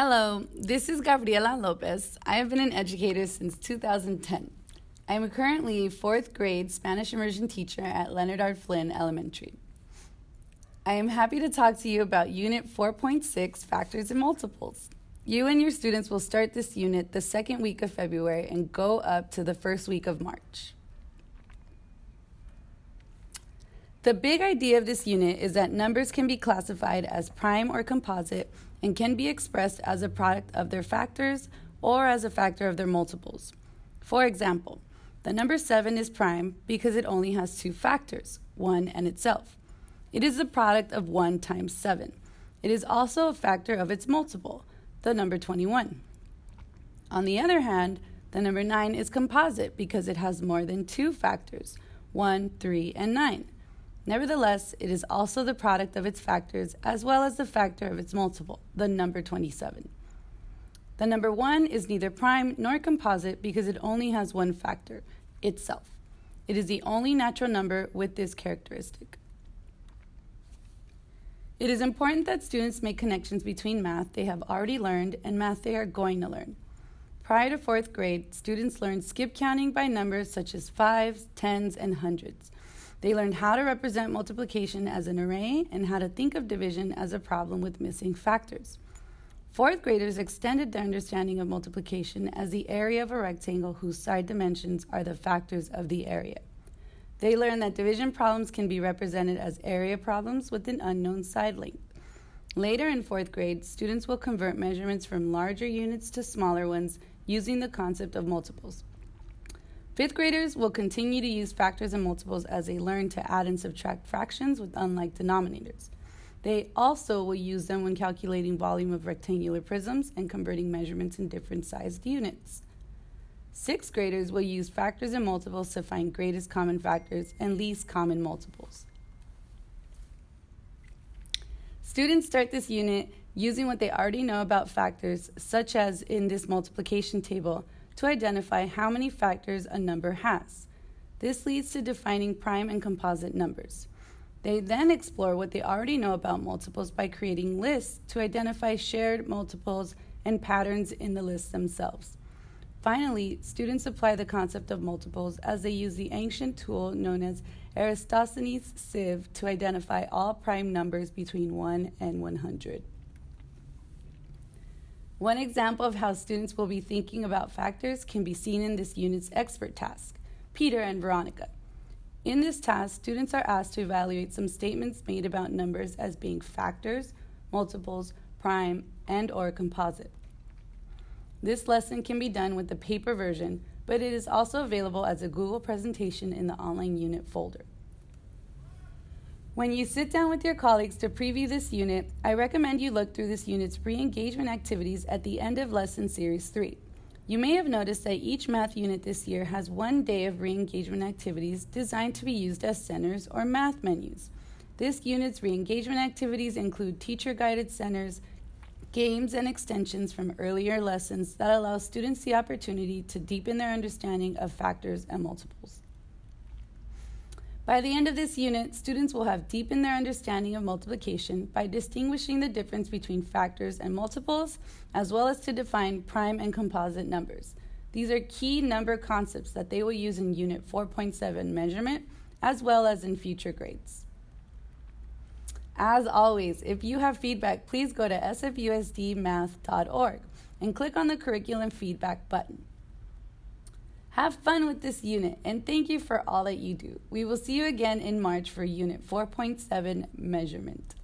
Hello, this is Gabriela Lopez. I have been an educator since 2010. I am currently fourth grade Spanish immersion teacher at Leonard R. Flynn Elementary. I am happy to talk to you about Unit 4.6 Factors and Multiples. You and your students will start this unit the second week of February and go up to the first week of March. The big idea of this unit is that numbers can be classified as prime or composite and can be expressed as a product of their factors or as a factor of their multiples. For example, the number 7 is prime because it only has two factors, 1 and itself. It is the product of 1 times 7. It is also a factor of its multiple, the number 21. On the other hand, the number 9 is composite because it has more than two factors, 1, 3, and 9. Nevertheless, it is also the product of its factors as well as the factor of its multiple, the number 27. The number 1 is neither prime nor composite because it only has one factor, itself. It is the only natural number with this characteristic. It is important that students make connections between math they have already learned and math they are going to learn. Prior to fourth grade, students learn skip counting by numbers such as fives, tens, and hundreds. They learned how to represent multiplication as an array and how to think of division as a problem with missing factors. Fourth graders extended their understanding of multiplication as the area of a rectangle whose side dimensions are the factors of the area. They learned that division problems can be represented as area problems with an unknown side length. Later in fourth grade, students will convert measurements from larger units to smaller ones using the concept of multiples. Fifth graders will continue to use factors and multiples as they learn to add and subtract fractions with unlike denominators. They also will use them when calculating volume of rectangular prisms and converting measurements in different sized units. Sixth graders will use factors and multiples to find greatest common factors and least common multiples. Students start this unit using what they already know about factors, such as in this multiplication table, to identify how many factors a number has. This leads to defining prime and composite numbers. They then explore what they already know about multiples by creating lists to identify shared multiples and patterns in the lists themselves. Finally, students apply the concept of multiples as they use the ancient tool known as Eratosthenes' sieve to identify all prime numbers between 1 and 100. One example of how students will be thinking about factors can be seen in this unit's expert task, Peter and Veronica. In this task, students are asked to evaluate some statements made about numbers as being factors, multiples, prime, and or composite. This lesson can be done with the paper version, but it is also available as a Google presentation in the online unit folder. When you sit down with your colleagues to preview this unit, I recommend you look through this unit's re engagement activities at the end of Lesson Series 3. You may have noticed that each math unit this year has one day of re engagement activities designed to be used as centers or math menus. This unit's re engagement activities include teacher guided centers, games, and extensions from earlier lessons that allow students the opportunity to deepen their understanding of factors and multiples. By the end of this unit, students will have deepened their understanding of multiplication by distinguishing the difference between factors and multiples, as well as to define prime and composite numbers. These are key number concepts that they will use in Unit 4.7 measurement, as well as in future grades. As always, if you have feedback, please go to sfusdmath.org and click on the curriculum feedback button. Have fun with this unit and thank you for all that you do. We will see you again in March for Unit 4.7 Measurement.